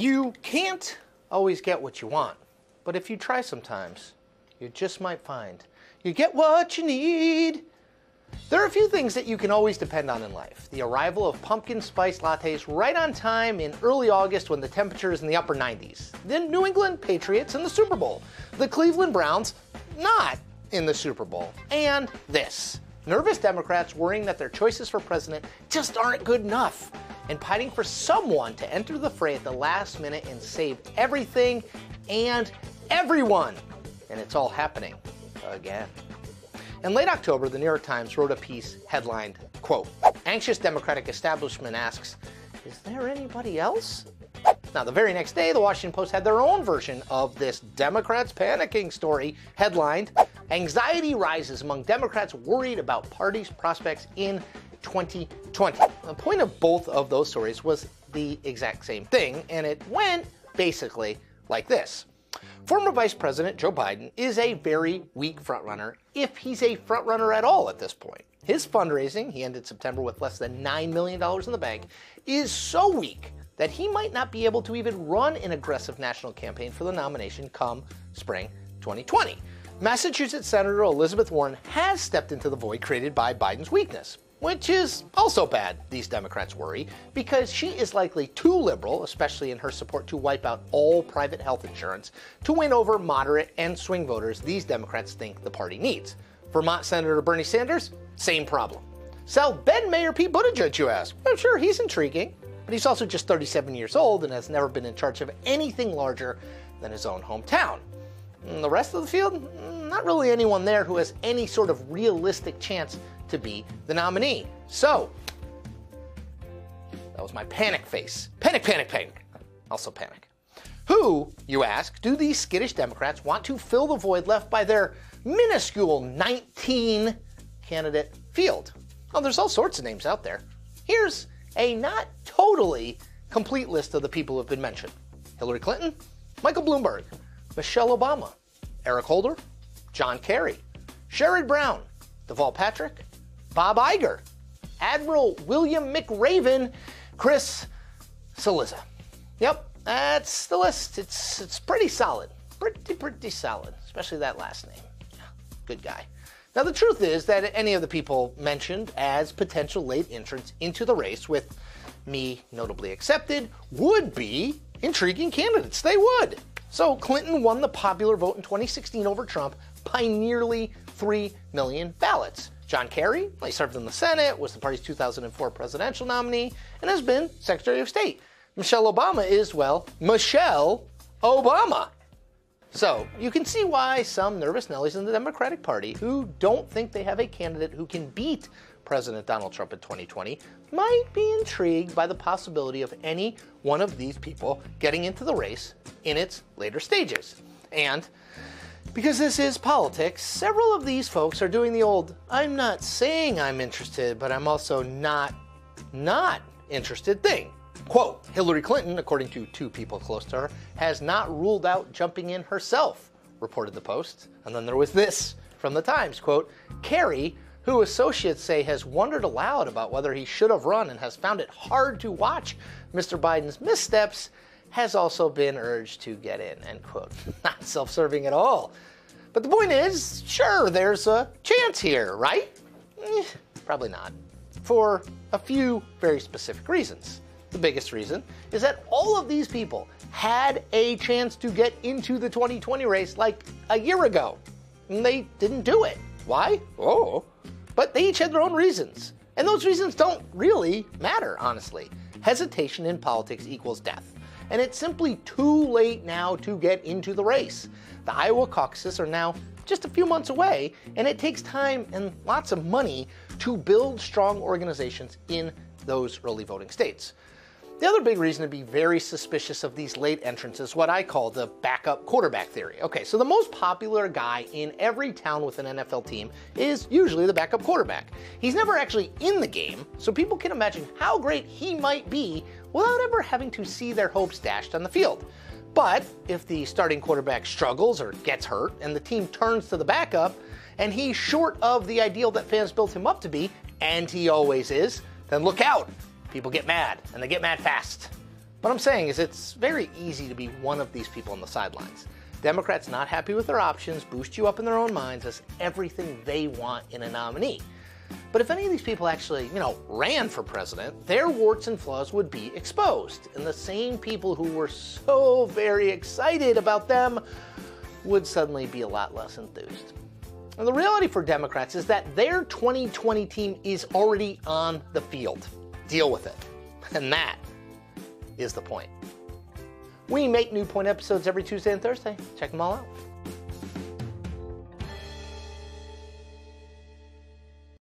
You can't always get what you want, but if you try sometimes, you just might find you get what you need. There are a few things that you can always depend on in life. The arrival of pumpkin spice lattes right on time in early August when the temperature is in the upper 90s. The New England Patriots in the Super Bowl. The Cleveland Browns not in the Super Bowl. And this. Nervous Democrats worrying that their choices for president just aren't good enough and pining for someone to enter the fray at the last minute and save everything and everyone. And it's all happening again. In late October, the New York Times wrote a piece headlined, quote, Anxious Democratic Establishment asks, is there anybody else? Now, the very next day, the Washington Post had their own version of this Democrats panicking story headlined, Anxiety Rises Among Democrats Worried About Party's Prospects in 2020. The point of both of those stories was the exact same thing, and it went basically like this. Former Vice President Joe Biden is a very weak frontrunner, if he's a frontrunner at all at this point. His fundraising, he ended September with less than $9 million in the bank, is so weak that he might not be able to even run an aggressive national campaign for the nomination come spring 2020. Massachusetts Senator Elizabeth Warren has stepped into the void created by Biden's weakness which is also bad, these Democrats worry, because she is likely too liberal, especially in her support to wipe out all private health insurance, to win over moderate and swing voters these Democrats think the party needs. Vermont Senator Bernie Sanders, same problem. South Bend Mayor Pete Buttigieg, you ask? I'm sure, he's intriguing, but he's also just 37 years old and has never been in charge of anything larger than his own hometown. And the rest of the field, mm, not really anyone there who has any sort of realistic chance to be the nominee. So, that was my panic face. Panic, panic, panic. Also panic. Who, you ask, do these skittish Democrats want to fill the void left by their minuscule 19 candidate field? Well, there's all sorts of names out there. Here's a not totally complete list of the people who have been mentioned Hillary Clinton, Michael Bloomberg, Michelle Obama, Eric Holder, John Kerry, Sherrod Brown, Deval Patrick, Bob Iger, Admiral William McRaven, Chris Cillizza. Yep, that's the list. It's it's pretty solid. Pretty, pretty solid, especially that last name. Good guy. Now, the truth is that any of the people mentioned as potential late entrants into the race, with me notably accepted, would be intriguing candidates. They would. So, Clinton won the popular vote in 2016 over Trump by nearly 3 million ballots. John Kerry, he served in the Senate, was the party's 2004 presidential nominee, and has been Secretary of State. Michelle Obama is, well, Michelle Obama. So, you can see why some nervous Nellies in the Democratic Party who don't think they have a candidate who can beat President Donald Trump in 2020 might be intrigued by the possibility of any one of these people getting into the race in its later stages. And because this is politics, several of these folks are doing the old, I'm not saying I'm interested, but I'm also not, not interested thing. Quote, Hillary Clinton, according to two people close to her, has not ruled out jumping in herself, reported the Post. And then there was this from the Times, quote, Kerry, who associates say has wondered aloud about whether he should have run and has found it hard to watch Mr. Biden's missteps, has also been urged to get in, end quote. Not self serving at all. But the point is, sure, there's a chance here, right? Eh, probably not. For a few very specific reasons. The biggest reason is that all of these people had a chance to get into the 2020 race like a year ago, and they didn't do it. Why? Oh. But they each had their own reasons. And those reasons don't really matter, honestly. Hesitation in politics equals death and it's simply too late now to get into the race. The Iowa caucuses are now just a few months away, and it takes time and lots of money to build strong organizations in those early voting states. The other big reason to be very suspicious of these late entrants is what I call the backup quarterback theory. Okay, so the most popular guy in every town with an NFL team is usually the backup quarterback. He's never actually in the game, so people can imagine how great he might be without ever having to see their hopes dashed on the field. But if the starting quarterback struggles or gets hurt and the team turns to the backup, and he's short of the ideal that fans built him up to be, and he always is, then look out. People get mad, and they get mad fast. What I'm saying is it's very easy to be one of these people on the sidelines. Democrats not happy with their options boost you up in their own minds as everything they want in a nominee. But if any of these people actually, you know, ran for president, their warts and flaws would be exposed. And the same people who were so very excited about them would suddenly be a lot less enthused. And the reality for Democrats is that their 2020 team is already on the field. Deal with it. And that is the point. We make new point episodes every Tuesday and Thursday. Check them all out.